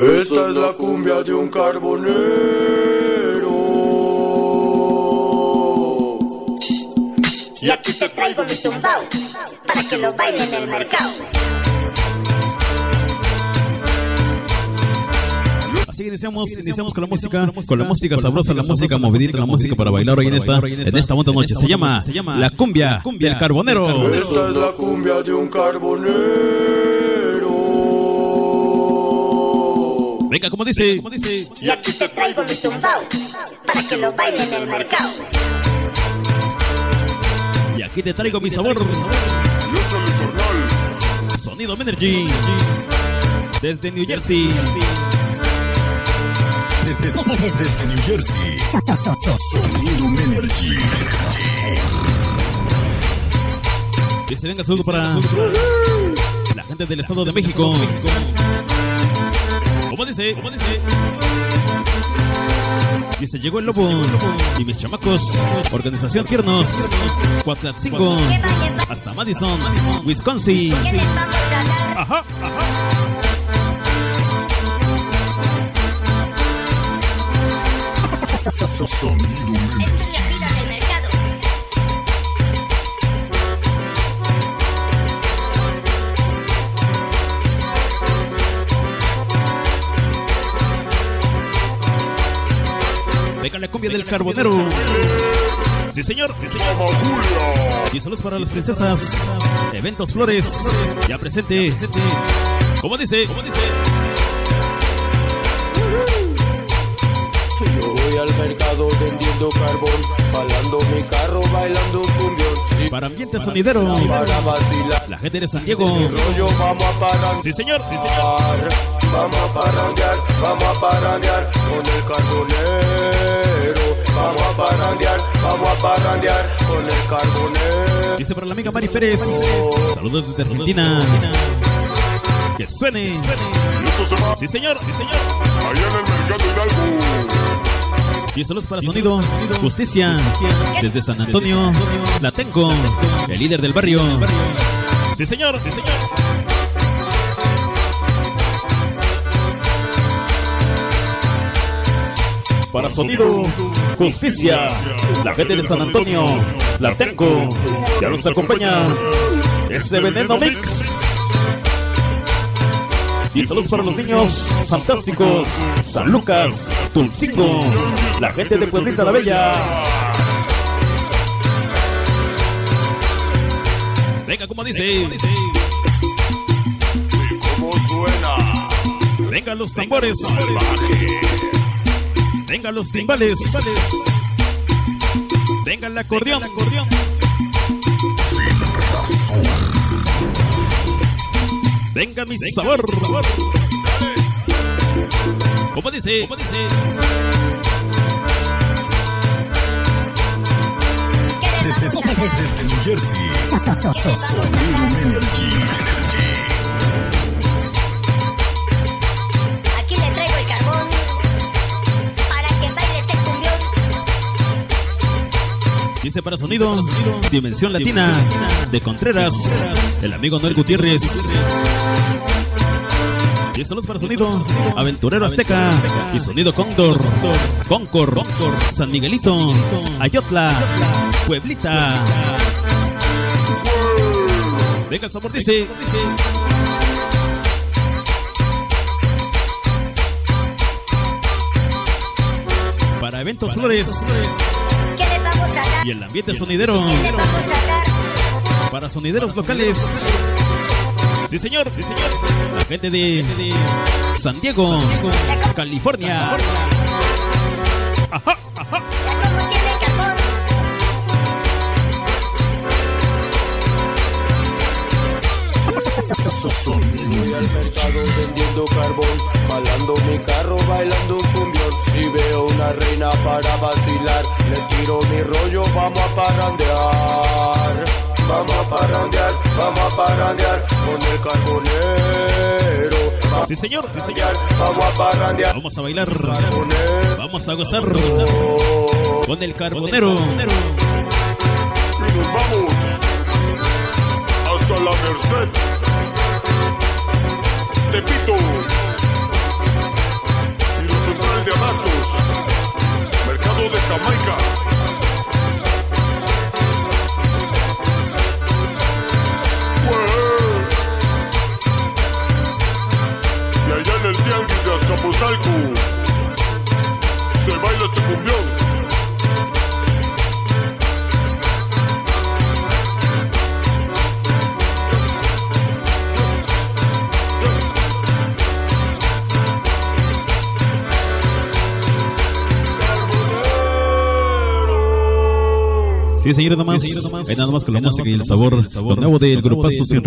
Esta es la cumbia de un carbonero. Y aquí te traigo mi tumbao para que lo baile en el mercado. Así que iniciamos, iniciamos con la música, con la música sabrosa, la música movidita, la música para bailar hoy en esta, en esta bonita noche. Se llama La Cumbia del Carbonero. Esta es la cumbia de un carbonero. Venga, como dice, Y aquí te traigo mi tumbao para que lo baile en el mercado. y aquí te traigo mi sabor. Sonido Energy. Desde New Jersey. Desde, desde New Jersey. Sonido Energy. Que se venga saludo para la gente del Estado de México. ¿Cómo dice? ¿Cómo dice? Dice, llegó el lobo y mis chamacos, organización Tiernos, Cuatlatzingo, hasta Madison, Wisconsin. Ajá, ajá. Sonido cumbia del carbonero. Sí, señor. Sí, señor. Y saludos para las princesas. Eventos Flores. Ya presente. ¿Cómo dice? ¿Cómo dice? Yo voy al mercado vendiendo carbón, jalando mi carro, bailando cumbión. Para ambiente sonidero. La gente de San Diego. Sí, señor. Sí, señor. Vamos a parandear, vamos a parandear con el carbonero. Vamos a parandear, vamos a parandear con el carbonero. Dice para la amiga Mari Pérez. Saludos desde Argentina. Que suene. Sí, señor. Sí, señor. Allá en el mercado Hidalgo. Y saludos para Sonido Justicia. Desde San Antonio. La tengo. El líder del barrio. Sí, señor. Sí, señor. Para Sonido Justicia. La gente de San Antonio. La tengo. Ya nos acompaña. Ese veneno mix. Y saludos para los niños fantásticos. San Lucas, Tulcingo, la gente de Pueblita la Bella. Venga, como dice. Venga los tambores. Venga los timbales. Venga el acordeón. Venga mi sabor. ¿Cómo dice? ¿Cómo dice? ¿Qué les Desde, desde New Jersey. Sonido Energy. Dice para sonido, Dimensión Latina, de Contreras, el amigo Noel Gutiérrez. Y saludos para sonido, Aventurero Azteca, y sonido Cóndor, Concord, San Miguelito, Ayotla, Pueblita. Venga el sabor, dice. Para eventos flores y el ambiente sonidero. Para sonideros locales. Sí, señor, sí, señor. La gente de San Diego, California. Ajá, ajá. Voy al mercado vendiendo carbón, jalando mi carro, bailando un cumbión. Si veo una reina para vacilar, le tiro mi rollo, vamos a parandear. Vamos a parandear, vamos a parandear con el carbonero. Sí, señor, sí, señor. vamos a parandear Vamos a bailar. Vamos a gozar con el carbonero. Tepito y central de abastos, mercado de Jamaica. Pues. Y allá en el tianguis de Sí, señor, nada más. Hay nada más con la música y el sabor. Lo nuevo del grupazo sin